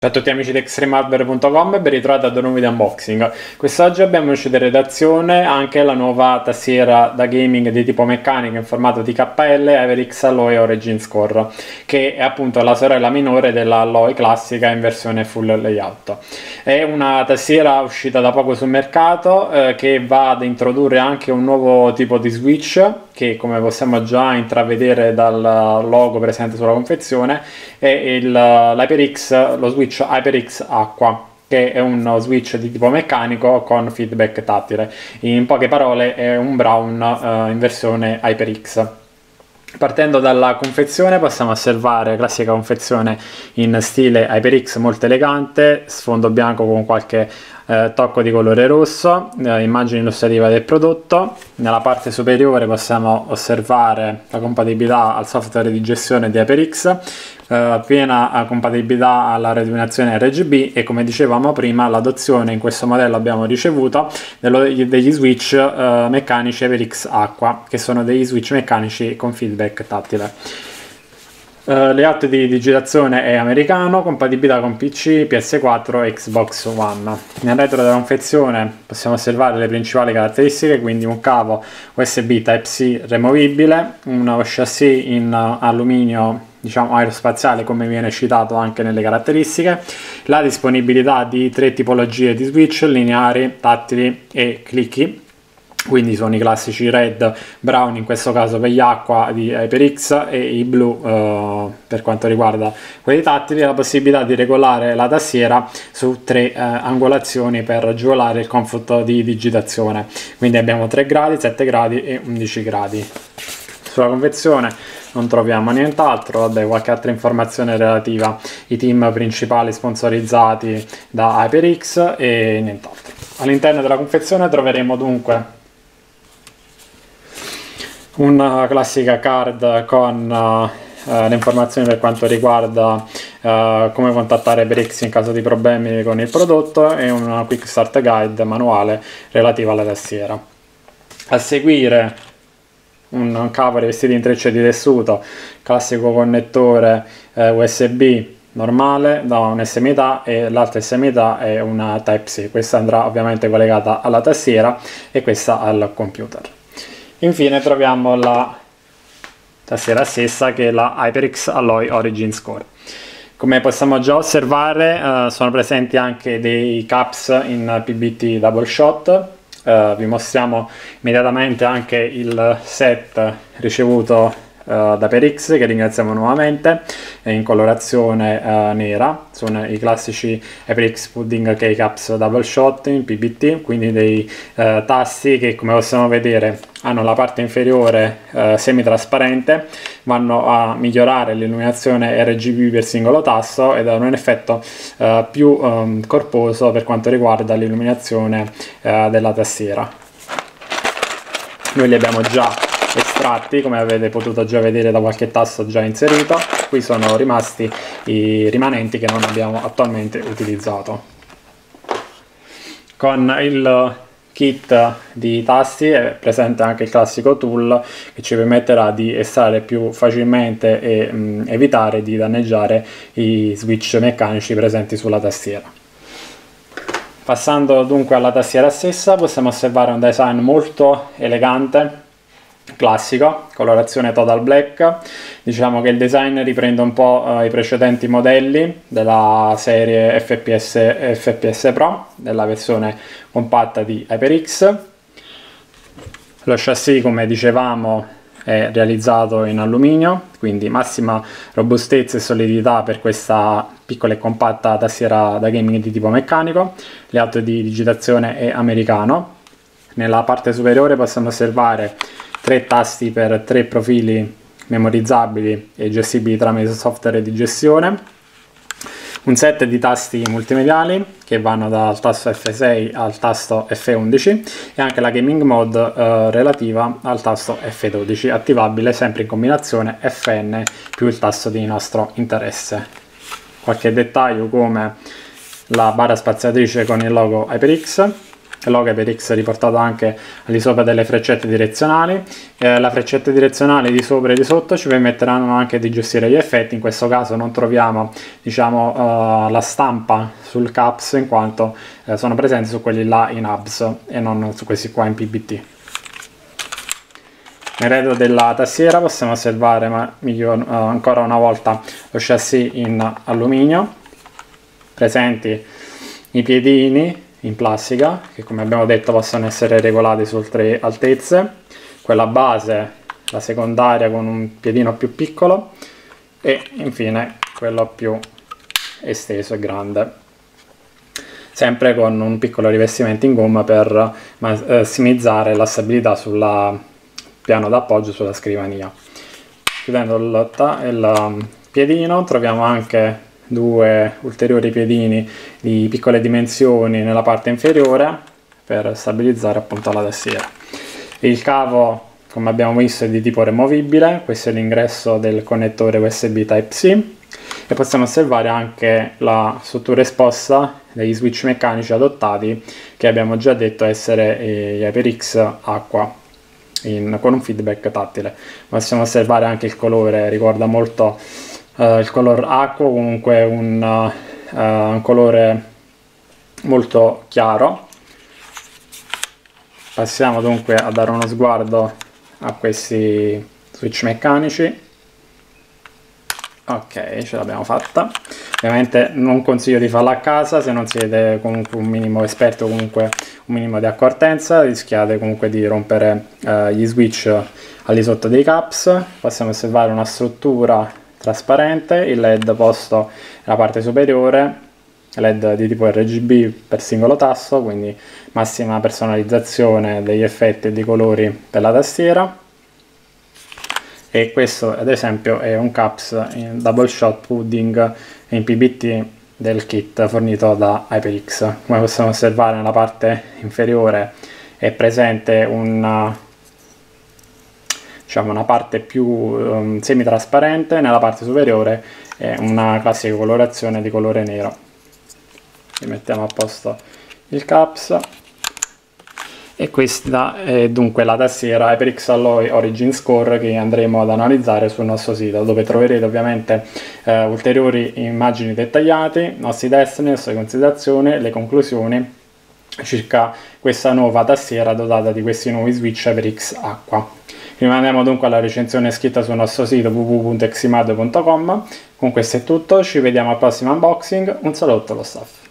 Ciao a tutti amici di extremehardware.com e ben ritrovati ad un nuovo video unboxing. Quest'oggi abbiamo uscito in redazione anche la nuova tastiera da gaming di tipo meccanico in formato TKL HyperX Alloy Origins Core che è appunto la sorella minore della Alloy classica in versione full layout. È una tastiera uscita da poco sul mercato eh, che va ad introdurre anche un nuovo tipo di switch che come possiamo già intravedere dal logo presente sulla confezione è l'HyperX, lo switch switch HyperX Aqua che è uno switch di tipo meccanico con feedback tattile. In poche parole è un Brown uh, in versione HyperX. Partendo dalla confezione possiamo osservare classica confezione in stile HyperX molto elegante, sfondo bianco con qualche eh, tocco di colore rosso, eh, immagine illustrativa del prodotto. Nella parte superiore possiamo osservare la compatibilità al software di gestione di HyperX, eh, piena compatibilità alla illuminazione RGB e come dicevamo prima l'adozione in questo modello abbiamo ricevuto dello, degli switch eh, meccanici HyperX Aqua che sono degli switch meccanici con feedback tattile. Uh, layout di digitazione è americano, compatibilità con PC, PS4 e Xbox One. Nel retro della confezione possiamo osservare le principali caratteristiche, quindi un cavo USB Type-C removibile, uno chassis in alluminio diciamo aerospaziale come viene citato anche nelle caratteristiche, la disponibilità di tre tipologie di switch lineari, tattili e clicky quindi sono i classici red, brown in questo caso per gli acqua di HyperX e i blu eh, per quanto riguarda quelli tattili la possibilità di regolare la tastiera su tre eh, angolazioni per agevolare il comfort di digitazione quindi abbiamo 3 gradi, 7 gradi e 11 gradi sulla convezione non troviamo nient'altro, vabbè qualche altra informazione relativa ai team principali sponsorizzati da HyperX e nient'altro. All'interno della confezione troveremo dunque una classica card con uh, le informazioni per quanto riguarda uh, come contattare Brix in caso di problemi con il prodotto e una quick start guide manuale relativa alla tastiera. A seguire un cavo rivestito in trecce di tessuto, classico connettore uh, USB normale da un SMTA e l'altra SMTA è una Type-C, questa andrà ovviamente collegata alla tastiera e questa al computer. Infine troviamo la tastiera stessa che è la HyperX Alloy Origins Core. Come possiamo già osservare eh, sono presenti anche dei caps in PBT double shot, eh, vi mostriamo immediatamente anche il set ricevuto da PerX che ringraziamo nuovamente è in colorazione uh, nera. Sono i classici PerX Pudding K-Caps Double Shot in PBT quindi dei uh, tasti che come possiamo vedere hanno la parte inferiore uh, semi-trasparente vanno a migliorare l'illuminazione RGB per singolo tasto ed hanno un effetto uh, più um, corposo per quanto riguarda l'illuminazione della tastiera. Noi li abbiamo già estratti come avete potuto già vedere da qualche tasto già inserito. Qui sono rimasti i rimanenti che non abbiamo attualmente utilizzato. Con il kit di tasti è presente anche il classico tool che ci permetterà di estrarre più facilmente e mh, evitare di danneggiare i switch meccanici presenti sulla tastiera. Passando dunque alla tastiera stessa possiamo osservare un design molto elegante classico, colorazione total black. Diciamo che il design riprende un po' uh, i precedenti modelli della serie FPS FPS Pro, della versione compatta di HyperX. Lo chassis, come dicevamo, è realizzato in alluminio, quindi massima robustezza e solidità per questa piccola e compatta tastiera da gaming di tipo meccanico. Layout di digitazione è americano. Nella parte superiore possiamo osservare tre tasti per tre profili memorizzabili e gestibili tramite software di gestione, un set di tasti multimediali che vanno dal tasto F6 al tasto F11 e anche la gaming mode eh, relativa al tasto F12 attivabile sempre in combinazione Fn più il tasto di nostro interesse. Qualche dettaglio come la barra spaziatrice con il logo HyperX il logo HyperX riportato anche al di sopra delle freccette direzionali. Eh, la freccetta direzionale di sopra e di sotto ci permetteranno anche di gestire gli effetti, in questo caso non troviamo diciamo, uh, la stampa sul caps in quanto uh, sono presenti su quelli là in hubs e non su questi qua in PBT. Nel retro della tastiera possiamo osservare ma miglior, uh, ancora una volta lo chassis in alluminio, presenti i piedini in plastica che come abbiamo detto possono essere regolati su tre altezze, quella base, la secondaria con un piedino più piccolo. E infine quello più esteso e grande. Sempre con un piccolo rivestimento in gomma per massimizzare la stabilità sul piano d'appoggio sulla scrivania. Chiudendo il, il piedino troviamo anche due ulteriori piedini di piccole dimensioni nella parte inferiore per stabilizzare appunto la tastiera. Il cavo come abbiamo visto è di tipo removibile, questo è l'ingresso del connettore USB Type-C e possiamo osservare anche la struttura esposta degli switch meccanici adottati che abbiamo già detto essere gli HyperX Aqua in, con un feedback tattile. Possiamo osservare anche il colore, ricorda molto uh, il color acqua, comunque un, uh, un colore molto chiaro. Passiamo dunque a dare uno sguardo a questi switch meccanici. Ok, ce l'abbiamo fatta. Ovviamente non consiglio di farla a casa se non siete comunque un minimo esperto, comunque un minimo di accortenza, rischiate comunque di rompere eh, gli switch al di sotto dei caps. Possiamo osservare una struttura trasparente, il LED posto nella parte superiore, LED di tipo RGB per singolo tasto, quindi massima personalizzazione degli effetti e dei colori per la tastiera. E questo ad esempio è un caps in double shot pudding in PBT del kit fornito da HyperX. Come possiamo osservare nella parte inferiore è presente una diciamo, una parte più um, semi-trasparente, nella parte superiore è una classica colorazione di colore nero. Mettiamo a posto il caps e questa è dunque la tastiera HyperX Alloy Origin Score che andremo ad analizzare sul nostro sito dove troverete ovviamente eh, ulteriori immagini dettagliate, nostri test, le nostre considerazioni, le conclusioni circa questa nuova tastiera dotata di questi nuovi switch HyperX Aqua. Rimaniamo dunque alla recensione scritta sul nostro sito www.eximad.com. Con questo è tutto, ci vediamo al prossimo unboxing. Un saluto allo staff.